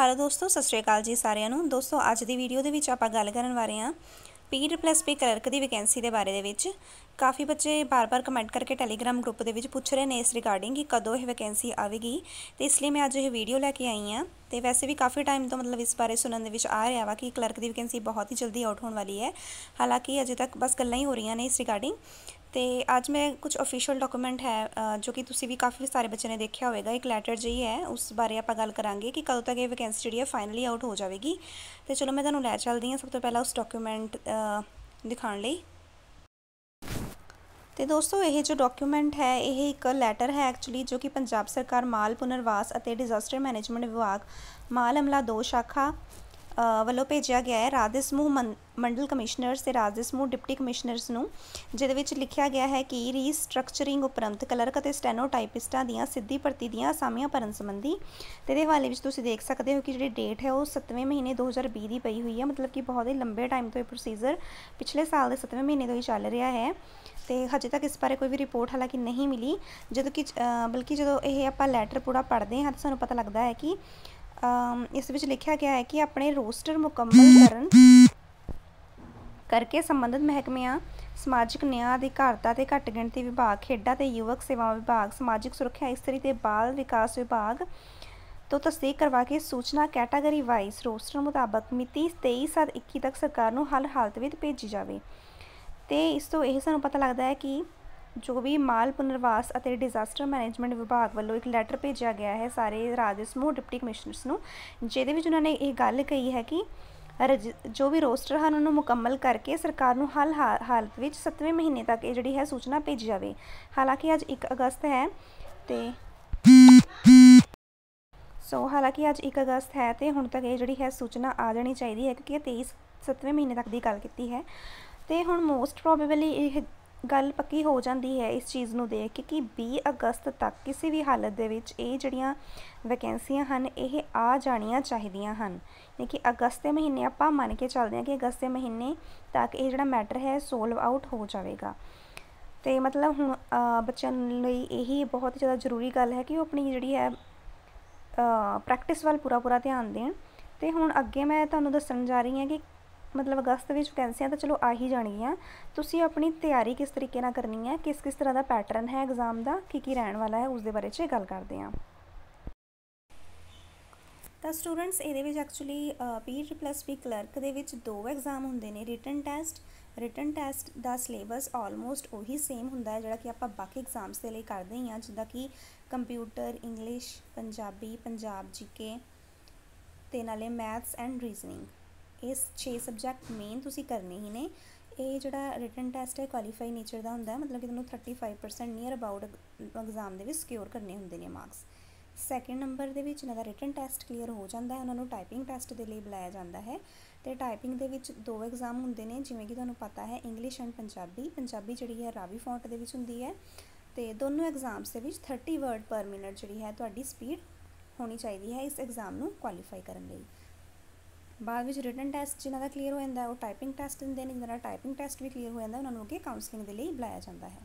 Hello ਦੋਸਤੋ, ਸਤਿ ਸ਼੍ਰੀ ਅਕਾਲ ਜੀ ਸਾਰਿਆਂ ਨੂੰ। ਦੋਸਤੋ, ਅੱਜ ਦੀ ਵੀਡੀਓ ਦੇ ਵਿੱਚ ਆਪਾਂ ਗੱਲ ਕਰਨ ਵਾਲੇ ਹਾਂ ਪੀਰ ਪਲੱਸ ਪੀ ਕਲਰਕ ਦੀ ਵੈਕੈਂਸੀ ਦੇ ਬਾਰੇ ਦੇ ਵਿੱਚ। ਕਾਫੀ ਬੱਚੇ ਬਾਰ-ਬਾਰ ਕਮੈਂਟ ਕਰਕੇ ਟੈਲੀਗ੍ਰਾਮ ਗਰੁੱਪ ਦੇ ਵਿੱਚ ਪੁੱਛ ਰਹੇ ਨੇ ਇਸ ਰਿਗਾਰਡਿੰਗ ਕਿ ਕਦੋਂ ਇਹ ਵੈਕੈਂਸੀ ਆਵੇਗੀ। ਤੇ ਇਸ ਲਈ ਮੈਂ ਅੱਜ ਇਹ ਵੀਡੀਓ ਲੈ ਕੇ ਆਈ ਹਾਂ। ਤੇ ਵੈਸੇ ਵੀ ਕਾਫੀ ਟਾਈਮ ਤੋਂ ਮਤਲਬ ਇਸ ਬਾਰੇ ਸੁਣਨ ਦੇ ਵਿੱਚ ਆ ਰਿਹਾ ਵਾ ਕਿ ਕਲਰਕ ਦੀ ਵੈਕੈਂਸੀ ਬਹੁਤ ਹੀ ਜਲਦੀ ਆਊਟ ਹੋਣ ਵਾਲੀ ਹੈ। ਹਾਲਾਂਕਿ ਅਜੇ ਤੱਕ ਬਸ ਗੱਲਾਂ ਹੀ ਹੋ ਰਹੀਆਂ ਨੇ ਇਸ ਰਿਗਾਰਡਿੰਗ ਤੇ ਅੱਜ ਮੈਂ ਕੁਝ ਅਫੀਸ਼ੀਅਲ ਡਾਕੂਮੈਂਟ ਹੈ ਜੋ ਕਿ ਤੁਸੀਂ ਵੀ ਕਾਫੀ ਸਾਰੇ ਬੱਚਿਆਂ ਨੇ ਦੇਖਿਆ ਹੋਵੇਗਾ। ਇੱਕ ਲੈਟਰ ਜਿਹੀ ਹੈ, ਉਸ ਬਾਰੇ ਆਪਾਂ ਗੱਲ ਕਰਾਂਗੇ ਕਿ ਕਦੋਂ ਤੱਕ ਇਹ ਵੈਕੈਂਸੀ ਜਿਹੜੀ ਹੈ ਫਾਈਨਲੀ ਆਊਟ ਹੋ ਜਾਵੇਗੀ। ਤੇ ਚਲੋ ਮੈਂ ਤੁਹਾਨੂੰ ਲੈ ਚੱਲਦੀ ਹਾਂ ਸਭ ਤੋਂ ਪਹਿਲਾਂ ਉਸ ਡਾਕੂਮੈਂਟ ਦਿਖਾਉਣ ਲਈ। ਤੇ ਦੋਸਤੋ, ਇਹ ਜੋ ਡਾਕੂਮੈਂਟ ਹੈ, ਇਹ ਇੱਕ ਲੈਟਰ ਹੈ ਐਕਚੁਅਲੀ ਜੋ ਕਿ ਪੰਜਾਬ ਸਰਕਾਰ ਮਾਲ ਪੁਨਰਵਾਸ ਅਤੇ ਡਿਜ਼ਾਸਟਰ ਮੈਨੇਜਮੈਂਟ ਵਿਭਾਗ ਮਾਲ ਅਮਲਾ 2 ਸ਼ਾਖਾ ਵੱਲੋਂ ਭੇਜਿਆ ਗਿਆ ਹੈ ਰਾਜ ਦੇ ਸਮੂਹ ਮੰਡਲ ਕਮਿਸ਼ਨਰਸ ਤੇ ਰਾਜ ਦੇ ਸਮੂਹ ਡਿਪਟੀ ਕਮਿਸ਼ਨਰਸ ਨੂੰ, ਜਿਹਦੇ ਵਿੱਚ ਲਿਖਿਆ ਗਿਆ ਹੈ ਕਿ ਰੀਸਟਰਕਚਰਿੰਗ ਉਪਰੰਤ ਕਲਰਕ ਅਤੇ ਸਟੈਨੋਟਾਈਪਿਸਟਾਂ ਦੀਆਂ ਸਿੱਧੀ ਭਰਤੀ ਦੀਆਂ ਅਸਾਮੀਆਂ ਭਰਨ ਸੰਬੰਧੀ, ਤੇ ਇਹਦੇ ਹਵਾਲੇ ਵਿੱਚ ਤੁਸੀਂ ਦੇਖ ਸਕਦੇ ਹੋ ਕਿ ਜਿਹੜੀ ਡੇਟ ਹੈ ਉਹ 7ਵੇਂ ਮਹੀਨੇ 2020 ਦੀ ਪਈ ਹੋਈ ਹੈ, ਮਤਲਬ ਕਿ ਬਹੁਤ ਹੀ ਲੰਬੇ ਟਾਈਮ ਤੋਂ ਇਹ ਪ੍ਰੋਸੀਜਰ ਪਿਛਲੇ ਸਾਲ ਦੇ 7ਵੇਂ ਮਹੀਨੇ ਤੋਂ ਹੀ ਚੱਲ ਰਿਹਾ ਹੈ, ਤੇ ਹਜੇ ਤੱਕ ਇਸ ਬਾਰੇ ਕੋਈ ਵੀ ਰਿਪੋਰਟ ਹਾਲਾਂਕਿ ਨਹੀਂ ਮਿਲੀ, ਜਦੋਂ ਕਿ ਬਲਕਿ ਜਦੋਂ ਇਹ ਆਪਾਂ ਲੈਟਰ ਪੂਰਾ ਪੜ੍ਹਦੇ ਹਾਂ ਤਾਂ ਸਾਨੂੰ ਪਤਾ ਲੱਗਦਾ ਹੈ ਕਿ ਇਸ ਵਿੱਚ ਲਿਖਿਆ ਗਿਆ ਹੈ ਕਿ ਆਪਣੇ ਰੋਸਟਰ ਮੁਕੰਮਲ ਕਰਨ ਕਰਕੇ ਸੰਬੰਧਿਤ ਮਹਿਕਮਿਆਂ, ਸਮਾਜਿਕ ਨਿਆਂ ਅਧਿਕਾਰਤਾ ਤੇ ਘੱਟ ਗਿਣਤੀ ਵਿਭਾਗ, ਖੇਡਾਂ ਤੇ ਯੁਵਕ ਸੇਵਾ ਵਿਭਾਗ, ਸਮਾਜਿਕ ਸੁਰੱਖਿਆ ਇਸਤਰੀ ਤੇ ਬਾਲ ਵਿਕਾਸ ਵਿਭਾਗ ਤੋਂ ਤਸਦੀਕ ਕਰਵਾ ਕੇ ਸੂਚਨਾ ਕੈਟਾਗਰੀ ਵਾਈਜ਼ ਰੋਸਟਰ ਮੁਤਾਬਕ ਮਿਤੀ 23/7/21 ਤੱਕ ਸਰਕਾਰ ਨੂੰ ਹਰ ਹਾਲਤ ਵਿੱਚ ਭੇਜੀ ਜਾਵੇ। ਤੇ ਇਸ ਤੋਂ ਇਹ ਸਾਨੂੰ ਪਤਾ ਲੱਗਦਾ ਹੈ ਕਿ ਜੋ ਵੀ ਮਾਲ ਪੁਨਰਵਾਸ ਅਤੇ ਡਿਜ਼ਾਸਟਰ ਮੈਨੇਜਮੈਂਟ ਵਿਭਾਗ ਵੱਲੋਂ ਇੱਕ ਲੈਟਰ ਭੇਜਿਆ ਗਿਆ ਹੈ ਸਾਰੇ ਰਾਜ ਦੇ ਸਮੂਹ ਡਿਪਟੀ ਕਮਿਸ਼ਨਰਸ ਨੂੰ, ਜਿਹਦੇ ਵਿੱਚ ਉਹਨਾਂ ਨੇ ਇਹ ਗੱਲ ਕਹੀ ਹੈ ਕਿ ਜੋ ਵੀ ਰੋਸਟਰ ਹਨ, ਉਹਨੂੰ ਮੁਕੰਮਲ ਕਰਕੇ ਸਰਕਾਰ ਨੂੰ ਹਲ ਹਾਲਤ ਵਿੱਚ 7ਵੇਂ ਮਹੀਨੇ ਤੱਕ ਇਹ ਜਿਹੜੀ ਹੈ ਸੂਚਨਾ ਭੇਜੀ ਜਾਵੇ। ਹਾਲਾਂਕਿ ਅੱਜ 1 ਅਗਸਤ ਹੈ ਤੇ ਸੋ ਹਾਲਾਂਕਿ ਅੱਜ 1 ਅਗਸਤ ਹੈ ਤੇ ਹੁਣ ਤੱਕ ਇਹ ਜਿਹੜੀ ਹੈ ਸੂਚਨਾ ਆ ਜਾਣੀ ਚਾਹੀਦੀ ਹੈ, ਕਿਉਂਕਿ ਇਹ 23 7ਵੇਂ ਮਹੀਨੇ ਤੱਕ ਦੀ ਗੱਲ ਕੀਤੀ ਹੈ। ਤੇ ਹੁਣ ਮੋਸਟ ਪ੍ਰੋਬੇਬਲੀ ਇਹ ਗੱਲ ਪੱਕੀ ਹੋ ਜਾਂਦੀ ਹੈ ਇਸ ਚੀਜ਼ ਨੂੰ ਦੇਖ ਕੇ ਕਿ 20 ਅਗਸਤ ਤੱਕ ਕਿਸੇ ਵੀ ਹਾਲਤ ਦੇ ਵਿੱਚ ਇਹ ਜਿਹੜੀਆਂ ਵੈਕੈਂਸੀਆਂ ਹਨ, ਇਹ ਆ ਜਾਣੀਆਂ ਚਾਹੀਦੀਆਂ ਹਨ। ਕਿ ਅਗਸਤ ਦੇ ਮਹੀਨੇ ਆਪਾਂ ਮੰਨ ਕੇ ਚੱਲਦੇ ਹਾਂ ਕਿ ਅਗਸਤ ਦੇ ਮਹੀਨੇ ਤੱਕ ਇਹ ਜਿਹੜਾ ਮੈਟਰ ਹੈ ਸੋਲਵ ਆਊਟ ਹੋ ਜਾਵੇਗਾ। ਤੇ ਮਤਲਬ ਹੁਣ ਬੱਚਿਆਂ ਲਈ ਇਹੀ ਬਹੁਤ ਜ਼ਿਆਦਾ ਜ਼ਰੂਰੀ ਗੱਲ ਹੈ ਕਿ ਉਹ ਆਪਣੀ ਜਿਹੜੀ ਹੈ ਪ੍ਰੈਕਟਿਸ ਵੱਲ ਪੂਰਾ ਪੂਰਾ ਧਿਆਨ ਦੇਣ। ਤੇ ਹੁਣ ਅੱਗੇ ਮੈਂ ਤੁਹਾਨੂੰ ਦੱਸਣ ਜਾ ਰਹੀ ਹਾਂ ਕਿ ਮਤਲਬ ਅਗਸਤ ਵਿੱਚ ਵੈਕੈਂਸੀਆਂ ਤਾਂ ਚਲੋ ਆ ਹੀ ਜਾਣਗੀਆਂ। ਤੁਸੀਂ ਆਪਣੀ ਤਿਆਰੀ ਕਿਸ ਤਰੀਕੇ ਨਾਲ ਕਰਨੀ ਹੈ? ਕਿਸ ਕਿਸ ਤਰ੍ਹਾਂ ਦਾ ਪੈਟਰਨ ਹੈ ਐਗਜ਼ਾਮ ਦਾ? ਕੀ ਕੀ ਰਹਿਣ ਵਾਲਾ ਹੈ? ਉਸ ਦੇ ਬਾਰੇ 'ਚ ਗੱਲ ਕਰਦੇ ਹਾਂ। ਤਾਂ ਸਟੂਡੈਂਟਸ ਇਹਦੇ ਵਿੱਚ ਐਕਚੁਅਲੀ ਪੀਰ ਪਲੱਸ ਪੀ ਕਲਰਕ ਦੇ ਵਿੱਚ ਦੋ ਐਗਜ਼ਾਮ ਹੁੰਦੇ ਨੇ ਰਿਟਨ ਟੈਸਟ ਰਿਟਨ ਟੈਸਟ ਦਾ ਸਿਲੇਬਸ ਆਲਮੋਸਟ ਉਹੀ ਸੇਮ ਹੁੰਦਾ ਹੈ ਜਿਹੜਾ ਕਿ ਆਪਾਂ ਬਾਕੀ ਐਗਜ਼ਾਮਸ ਦੇ ਲਈ ਕਰਦੇ ਹੀ ਹਾਂ, ਜਿੱਦਾਂ ਕਿ computer English Punjabi, Punjab GK ਤੇ ਨਾਲੇ ਮੈਥਸ ਐਂਡ ਰੀਜ਼ਨਿੰਗ ਇਸ 6 ਸਬਜੈਕਟ ਮੇਨ ਤੁਸੀਂ ਕਰਨੇ ਹੀ ਨੇ। ਇਹ ਜਿਹੜਾ ਰਿਟਨ ਟੈਸਟ ਹੈ ਕੁਆਲੀਫਾਈ ਨੇਚਰ ਦਾ ਹੁੰਦਾ ਮਤਲਬ ਕਿ ਤੁਹਾਨੂੰ 35% ਨੀਅਰ ਅਬਾਊਟ ਐਗਜ਼ਾਮ ਦੇ ਵਿੱਚ ਸਿਕਿਉਰ ਕਰਨੇ ਹੁੰਦੇ ਨੇ ਮਾਰਕਸ ਸੈਕਿੰਡ ਨੰਬਰ ਦੇ ਵਿੱਚ ਇਹਨਾਂ ਦਾ ਰਿਟਨ ਟੈਸਟ ਕਲੀਅਰ ਹੋ ਜਾਂਦਾ ਹੈ, ਉਹਨਾਂ ਨੂੰ ਟਾਈਪਿੰਗ ਟੈਸਟ ਦੇ ਲਈ ਬੁਲਾਇਆ ਜਾਂਦਾ ਹੈ। ਤੇ ਟਾਈਪਿੰਗ ਦੇ ਵਿੱਚ ਦੋ ਐਗਜ਼ਾਮ ਹੁੰਦੇ ਨੇ, ਜਿਵੇਂ ਕਿ ਤੁਹਾਨੂੰ ਪਤਾ ਹੈ ਇੰਗਲਿਸ਼ ਐਂਡ ਪੰਜਾਬੀ ਪੰਜਾਬੀ ਜਿਹੜੀ ਹੈ, ਰਾਵੀ ਫੌਂਟ ਦੇ ਵਿੱਚ ਹੁੰਦੀ ਹੈ। ਤੇ ਦੋਨੋਂ ਐਗਜ਼ਾਮਸ ਦੇ ਵਿੱਚ 30 ਵਰਡ ਪਰ ਮਿੰਟ ਜਿਹੜੀ ਹੈ, ਤੁਹਾਡੀ ਸਪੀਡ ਹੋਣੀ ਚਾਹੀਦੀ ਹੈ ਇਸ ਐਗਜ਼ਾਮ ਨੂੰ ਕੁਆਲੀਫਾਈ ਕਰਨ ਲਈ। ਬਾਅਦ ਵਿੱਚ ਰਿਟਨ ਟੈਸਟ ਜਿਨ੍ਹਾਂ ਦਾ ਕਲੀਅਰ ਹੋ ਜਾਂਦਾ, ਉਹ ਟਾਈਪਿੰਗ ਟੈਸਟ ਦਿੰਦੇ ਨੇ ਜਿਨ੍ਹਾਂ ਦਾ ਟਾਈਪਿੰਗ ਟੈਸਟ ਵੀ ਕਲੀਅਰ ਹੋ ਜਾਂਦਾ, ਉਹਨਾਂ ਨੂੰ ਅੱਗੇ ਕਾਉਂਸਲਿੰਗ ਦੇ ਲਈ ਬੁਲਾਇਆ ਜਾਂਦਾ ਹੈ।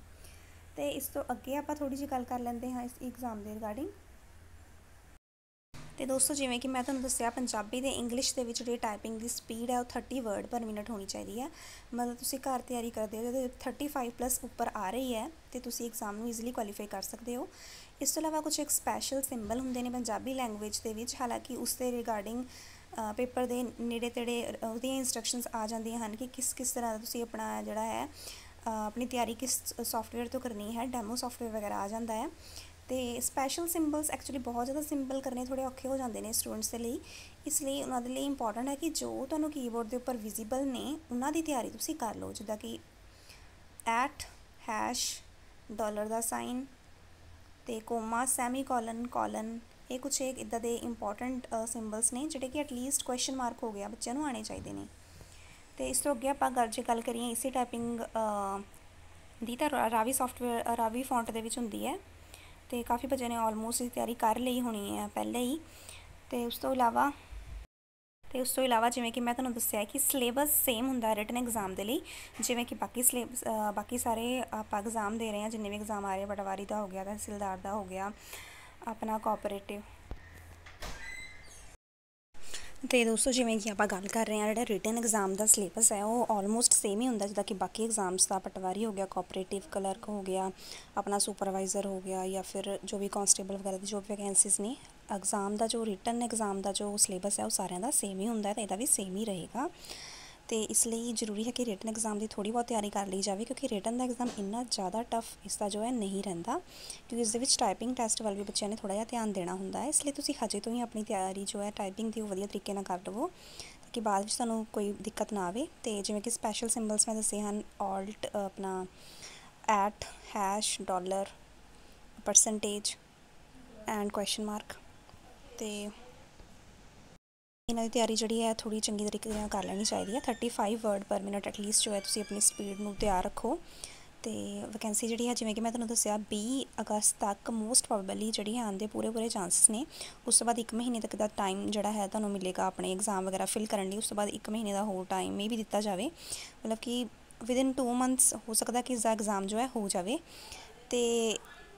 ਤੇ ਇਸ ਤੋਂ ਅੱਗੇ ਆਪਾਂ ਥੋੜੀ ਜਿਹੀ ਗੱਲ ਕਰ ਲੈਂਦੇ ਹਾਂ ਇਸ ਐਗਜ਼ਾਮ ਦੇ ਰਿਗਾਰਡਿੰਗ ਤੇ ਦੋਸਤੋ, ਜਿਵੇਂ ਕਿ ਮੈਂ ਤੁਹਾਨੂੰ ਦੱਸਿਆ, ਪੰਜਾਬੀ ਤੇ ਇੰਗਲਿਸ਼ ਦੇ ਵਿੱਚ ਜਿਹੜੀ ਟਾਈਪਿੰਗ ਦੀ ਸਪੀਡ ਹੈ, ਉਹ 30 ਵਰਡ ਪਰ ਮਿੰਟ ਹੋਣੀ ਚਾਹੀਦੀ ਹੈ। ਮਤਲਬ ਤੁਸੀਂ ਘਰ ਤਿਆਰੀ ਕਰਦੇ ਹੋ ਤੇ 35 ਪਲੱਸ ਉੱਪਰ ਆ ਰਹੀ ਹੈ, ਤੇ ਤੁਸੀਂ ਐਗਜ਼ਾਮ ਨੂੰ ਈਜ਼ੀਲੀ ਕੁਆਲੀਫਾਈ ਕਰ ਸਕਦੇ ਹੋ। ਇਸ ਤੋਂ ਇਲਾਵਾ ਕੁਝ ਇੱਕ ਸਪੈਸ਼ਲ ਸਿੰਬਲ ਹੁੰਦੇ ਨੇ ਪੰਜਾਬੀ ਲੈਂਗੁਏਜ ਦੇ ਵਿੱਚ, ਹਾਲਾਂਕਿ ਉਸ ਦੇ ਰਿਗਾਰਡਿੰਗ ਪੇਪਰ ਦੇ ਨੇੜੇ ਤੇੜੇ ਉਹਦੀਆਂ ਇਨਸਟਰਕਸ਼ਨਸ ਆ ਜਾਂਦੀਆਂ ਹਨ ਕਿ ਕਿਸ ਕਿਸ ਤਰ੍ਹਾਂ ਤੁਸੀਂ ਆਪਣਾ ਜਿਹੜਾ ਹੈ ਆਪਣੀ ਤਿਆਰੀ ਕਿਸ ਸੌਫਟਵੇਅਰ ਤੋਂ ਕਰਨੀ ਹੈ ਡੈਮੋ ਸੌਫਟਵੇਅਰ ਵਗੈਰਾ ਆ ਜਾਂਦਾ ਹੈ। ਤੇ ਸਪੈਸ਼ਲ ਸਿੰਬਲਸ ਐਕਚੁਅਲੀ ਬਹੁਤ ਜ਼ਿਆਦਾ ਸਿੰਬਲ ਕਰਨੇ ਥੋੜੇ ਔਖੇ ਹੋ ਜਾਂਦੇ ਨੇ ਸਟੂਡੈਂਟਸ ਦੇ ਲਈ। ਇਸ ਲਈ ਉਹਨਾਂ ਦੇ ਲਈ ਇੰਪੋਰਟੈਂਟ ਹੈ ਕਿ ਜੋ ਤੁਹਾਨੂੰ ਕੀਬੋਰਡ ਦੇ ਉੱਪਰ ਵਿਜ਼ੀਬਲ ਨੇ, ਉਹਨਾਂ ਦੀ ਤਿਆਰੀ ਤੁਸੀਂ ਕਰ ਲਓ। ਜਿੱਦਾਂ ਕਿ ਐਟ ਹੈਸ਼ ਡਾਲਰ ਦਾ ਸਾਈਨ ਤੇ ਕੋਮਾ ਸੈਮੀਕੋਲਨ ਕੋਲਨ ਇਹ ਕੁਝ ਇੱਕ ਇਦਾਂ ਦੇ ਇੰਪੋਰਟੈਂਟ ਸਿੰਬਲਸ ਨੇ ਜਿਹੜੇ ਕਿ ਐਟਲੀਸਟ ਕੁਐਸਚਨ ਮਾਰਕ ਹੋ ਗਿਆ ਬੱਚਿਆਂ ਨੂੰ ਆਣੇ ਚਾਹੀਦੇ ਨੇ। ਤੇ ਇਸ ਤੋਂ ਅੱਗੇ ਆਪਾਂ ਗੱਲ ਜੇ ਗੱਲ ਕਰੀਏ ਇਸੇ ਟਾਈਪਿੰਗ ਦੀ ਤਾਂ ਰਾਵੀ ਸੌਫਟਵੇਅਰ ਰਾਵੀ ਫੌਂਟ ਦੇ ਵਿੱਚ ਹੁੰਦੀ ਹੈ। ਤੇ ਕਾਫੀ ਬੱਚਿਆਂ ਨੇ ਆਲਮੋਸਟ ਇਹ ਤਿਆਰੀ ਕਰ ਲਈ ਹੋਣੀ ਹੈ ਪਹਿਲੇ ਹੀ। ਤੇ ਉਸ ਤੋਂ ਇਲਾਵਾ, ਤੇ ਉਸ ਤੋਂ ਇਲਾਵਾ ਜਿਵੇਂ ਕਿ ਮੈਂ ਤੁਹਾਨੂੰ ਦੱਸਿਆ ਕਿ ਸਿਲੇਬਸ ਸੇਮ ਹੁੰਦਾ ਹੈ ਰਿਟਨ ਐਗਜ਼ਾਮ ਦੇ ਲਈ। ਜਿਵੇਂ ਕਿ ਬਾਕੀ ਸਿਲੇਬਸ ਬਾਕੀ ਸਾਰੇ ਆਪਾਂ ਐਗਜ਼ਾਮ ਦੇ ਰਹੇ ਹਾਂ। ਜਿੰਨੇ ਵੀ ਐਗਜ਼ਾਮ ਆ ਰਹੇ ਪਟਵਾਰੀ ਦਾ ਹੋ ਗਿਆ, ਤਹਿਸੀਲਦਾਰ ਦਾ ਹੋ ਗਿਆ ਆਪਣਾ ਕੋਆਪਰੇਟਿਵ ਤੇ ਦੋਸਤੋ, ਜਿਵੇਂ ਕਿ ਆਪਾਂ ਗੱਲ ਕਰ ਰਹੇ ਹਾਂ, ਜਿਹੜਾ ਰਿਟਨ ਐਗਜ਼ਾਮ ਦਾ ਸਿਲੇਬਸ ਹੈ, ਉਹ ਆਲਮੋਸਟ ਸੇਮ ਹੀ ਹੁੰਦਾ, ਜਿੱਦਾਂ ਕਿ ਬਾਕੀ ਐਗਜ਼ਾਮਸ ਦਾ ਪਟਵਾਰੀ ਹੋ ਗਿਆ ਕੋਆਪਰੇਟਿਵ ਕਲਰਕ ਹੋ ਗਿਆ, ਆਪਣਾ ਸੁਪਰਵਾਈਜ਼ਰ ਹੋ ਗਿਆ, ਜਾਂ ਫਿਰ ਜੋ ਵੀ ਕਾਂਸਟੇਬਲ ਵਗੈਰਾ ਦੀ ਜੋ ਵੀ ਵੈਕੈਂਸੀਜ਼ ਨੇ ਐਗਜ਼ਾਮ ਦਾ ਜੋ ਰਿਟਨ ਐਗਜ਼ਾਮ ਦਾ ਜੋ ਸਿਲੇਬਸ ਹੈ, ਉਹ ਸਾਰਿਆਂ ਦਾ ਸੇਮ ਹੀ ਹੁੰਦਾ ਹੈ, ਤੇ ਇਹਦਾ ਵੀ ਸੇਮ ਹੀ ਰਹੇਗਾ। ਅਤੇ ਇਸ ਲਈ ਜ਼ਰੂਰੀ ਹੈ ਕਿ ਰਿਟਨ ਐਗਜ਼ਾਮ ਦੀ ਥੋੜ੍ਹੀ ਬਹੁਤ ਤਿਆਰੀ ਕਰ ਲਈ ਜਾਵੇ, ਕਿਉਂਕਿ ਰਿਟਨ ਦਾ ਐਗਜ਼ਾਮ ਇੰਨਾ ਜ਼ਿਆਦਾ ਟਫ ਇਸ ਦਾ ਜੋ ਹੈ ਨਹੀਂ ਰਹਿੰਦਾ, ਕਿਉਂਕਿ ਇਸ ਦੇ ਵਿੱਚ ਟਾਈਪਿੰਗ ਟੈਸਟ ਵੱਲ ਵੀ ਬੱਚਿਆਂ ਨੇ ਥੋੜ੍ਹਾ ਜਿਹਾ ਧਿਆਨ ਦੇਣਾ ਹੁੰਦਾ ਹੈ। ਇਸ ਲਈ ਤੁਸੀਂ ਹਜੇ ਤੋਂ ਹੀ ਆਪਣੀ ਤਿਆਰੀ ਜੋ ਹੈ ਟਾਈਪਿੰਗ ਦੀ ਉਹ ਵਧੀਆ ਤਰੀਕੇ ਨਾਲ ਕਰ ਲਵੋ, ਤਾਂ ਕਿ ਬਾਅਦ ਵਿੱਚ ਤੁਹਾਨੂੰ ਕੋਈ ਦਿੱਕਤ ਨਾ ਆਵੇ। ਤੇ ਜਿਵੇਂ ਕਿ ਸਪੈਸ਼ਲ ਸਿੰਬਲਸ ਮੈਂ ਦੱਸੇ ਹਨ ਆਲਟ ਆਪਣਾ at hash dollar percentage and question mark ਤੇ ਇਹਨਾਂ ਦੀ ਤਿਆਰੀ ਜਿਹੜੀ ਹੈ ਥੋੜੀ ਚੰਗੀ ਤਰੀਕੇ ਨਾਲ ਕਰ ਲੈਣੀ ਚਾਹੀਦੀ ਹੈ। 35 ਵਰਡ ਪਰ ਮਿੰਟ ਐਟਲੀਸਟ ਜੋ ਹੈ ਤੁਸੀਂ ਆਪਣੀ ਸਪੀਡ ਨੂੰ ਤਿਆਰ ਰੱਖੋ। ਤੇ ਵੈਕੈਂਸੀ ਜਿਹੜੀ ਹੈ, ਜਿਵੇਂ ਕਿ ਮੈਂ ਤੁਹਾਨੂੰ ਦੱਸਿਆ 20 ਅਗਸਤ ਤੱਕ ਮੋਸਟ ਪ੍ਰੋਬੇਬਲੀ ਜਿਹੜੀ ਹੈ ਦੇ ਪੂਰੇ ਪੂਰੇ ਚਾਂਸਸ ਨੇ, ਉਸ ਤੋਂ ਬਾਅਦ 1 ਮਹੀਨੇ ਤੱਕ ਦਾ ਟਾਈਮ ਜਿਹੜਾ ਹੈ ਤੁਹਾਨੂੰ ਮਿਲੇਗਾ ਆਪਣੇ ਐਗਜ਼ਾਮ ਵਗੈਰਾ ਫਿਲ ਕਰਨ ਲਈ। ਉਸ ਤੋਂ ਬਾਅਦ 1 ਮਹੀਨੇ ਦਾ ਹੋਰ ਟਾਈਮ ਮੇ ਵੀ ਦਿੱਤਾ ਜਾਵੇ। ਮਤਲਬ ਕਿ ਵਿਦਿਨ 2 ਮੰਥਸ ਹੋ ਸਕਦਾ ਕਿ ਇਸ ਦਾ ਐਗਜ਼ਾਮ ਜੋ ਹੈ ਹੋ ਜਾਵੇ। ਤੇ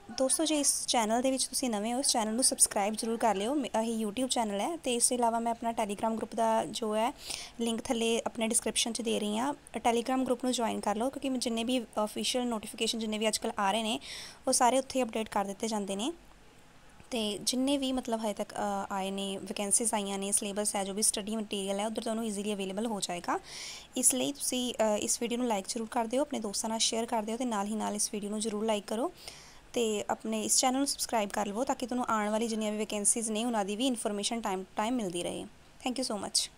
ਦੋਸਤੋ, ਜੇ ਇਸ ਚੈਨਲ ਦੇ ਵਿੱਚ ਤੁਸੀਂ ਨਵੇਂ ਹੋ, ਇਸ ਚੈਨਲ ਨੂੰ ਸਬਸਕ੍ਰਾਈਬ ਜ਼ਰੂਰ ਕਰ ਲਿਓ। ਇਹ YouTube ਚੈਨਲ ਹੈ ਤੇ ਇਸ ਤੋਂ ਇਲਾਵਾ ਮੈਂ ਆਪਣਾ ਟੈਲੀਗ੍ਰਾਮ ਗਰੁੱਪ ਦਾ ਜੋ ਹੈ ਲਿੰਕ ਥੱਲੇ ਆਪਣੇ ਡਿਸਕ੍ਰਿਪਸ਼ਨ 'ਚ ਦੇ ਰਹੀ ਹਾਂ। ਟੈਲੀਗ੍ਰਾਮ ਗਰੁੱਪ ਨੂੰ ਜੁਆਇਨ ਕਰ ਲਓ ਕਿਉਂਕਿ ਜਿੰਨੇ ਵੀ ਅਫੀਸ਼ੀਅਲ ਨੋਟੀਫਿਕੇਸ਼ਨ ਜਿੰਨੇ ਵੀ ਅੱਜਕੱਲ ਆ ਰਹੇ ਨੇ, ਉਹ ਸਾਰੇ ਉੱਥੇ ਅਪਡੇਟ ਕਰ ਦਿੱਤੇ ਜਾਂਦੇ ਨੇ। ਤੇ ਜਿੰਨੇ ਵੀ ਮਤਲਬ ਹਜੇ ਤੱਕ ਆਏ ਨੇ ਵੈਕੈਂਸੀਜ਼ ਆਈਆਂ ਨੇ ਸਿਲੇਬਸ ਹੈ, ਜੋ ਵੀ ਸਟੱਡੀ ਮਟੀਰੀਅਲ ਹੈ, ਉਧਰ ਤੁਹਾਨੂੰ ਈਜ਼ੀਲੀ ਅਵੇਲੇਬਲ ਹੋ ਜਾਏਗਾ। ਇਸ ਲਈ ਤੁਸੀਂ ਇਸ ਵੀਡੀਓ ਨੂੰ ਲਾਈਕ ਜ਼ਰੂਰ ਕਰ ਦਿਓ, ਆਪਣੇ ਦੋਸਤਾਂ ਨਾਲ ਸ਼ੇਅਰ ਕਰ ਦਿਓ ਤੇ ਨਾਲ ਹੀ ਨਾਲ ਇਸ ਵੀਡੀਓ ਨੂੰ ਜ਼ਰੂਰ ਲਾਈਕ ਕਰੋ। ਤੇ ਆਪਣੇ ਇਸ ਚੈਨਲ ਨੂੰ ਸਬਸਕ੍ਰਾਈਬ ਕਰ ਲਵੋ ਤਾਂ ਕਿ ਤੁਹਾਨੂੰ ਆਉਣ ਵਾਲੀ ਜਿੰਨੀਆਂ ਵੀ ਵੈਕੈਂਸੀਜ਼ ਨੇ, ਉਹਨਾਂ ਦੀ ਵੀ ਇਨਫੋਰਮੇਸ਼ਨ ਟਾਈਮ ਟਾਈਮ ਮਿਲਦੀ ਰਹੇ। Thank you so much